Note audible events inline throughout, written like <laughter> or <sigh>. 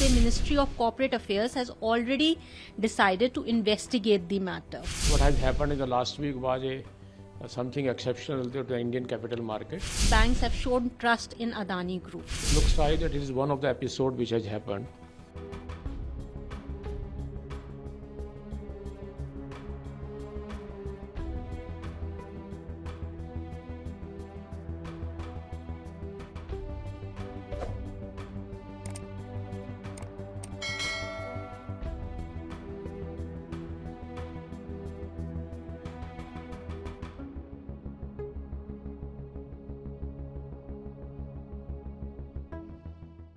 say Ministry of Corporate Affairs has already decided to investigate the matter. What has happened in the last week was a uh, something exceptional to the Indian capital market. Banks have shown trust in Adani Group. Looks like that it is one of the episode which has happened.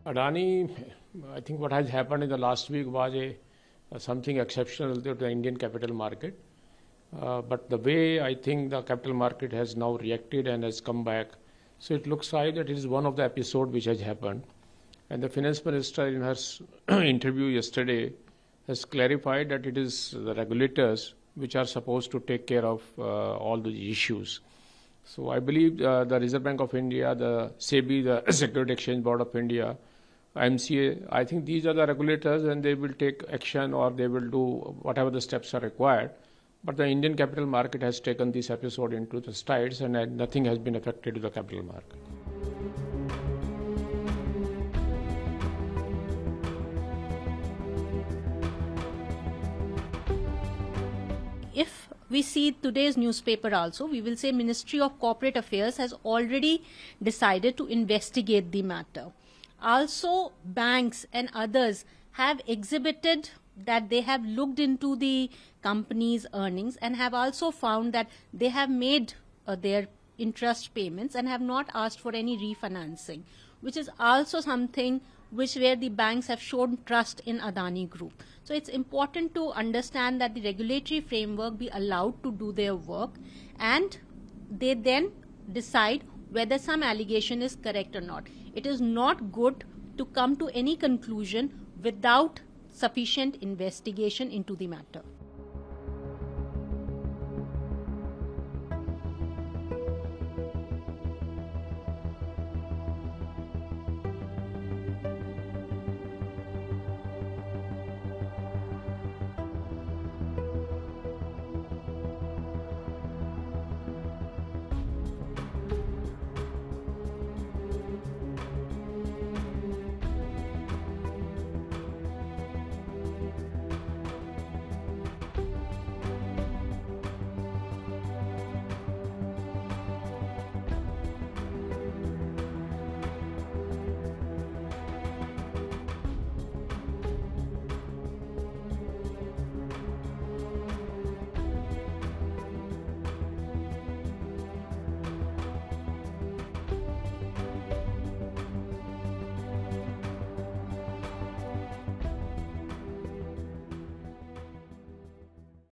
Adani, I think what has happened in the last week was a uh, something exceptional to the Indian capital market. Uh, but the way I think the capital market has now reacted and has come back, so it looks like that it is one of the episode which has happened. And the finance minister in her <clears throat> interview yesterday has clarified that it is the regulators which are supposed to take care of uh, all the issues. So I believe uh, the Reserve Bank of India, the SEBI, the <clears throat> Security Exchange Board of India, MCA, I think these are the regulators and they will take action or they will do whatever the steps are required. But the Indian capital market has taken this episode into the strides and nothing has been affected to the capital market. If we see today's newspaper also, we will say Ministry of Corporate Affairs has already decided to investigate the matter. Also, banks and others have exhibited that they have looked into the company's earnings and have also found that they have made uh, their interest payments and have not asked for any refinancing, which is also something which where the banks have shown trust in Adani Group. So it's important to understand that the regulatory framework be allowed to do their work and they then decide whether some allegation is correct or not. It is not good to come to any conclusion without sufficient investigation into the matter.